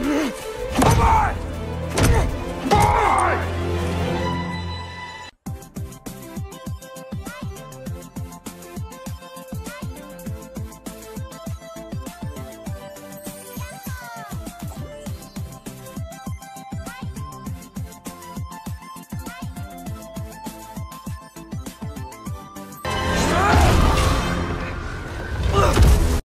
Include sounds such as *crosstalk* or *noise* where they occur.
Ugh. *gasps* *gasps*